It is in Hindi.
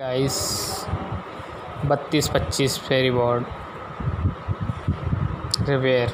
गाइस बत्तीस पच्चीस फेरी बोर्ड रिपेयर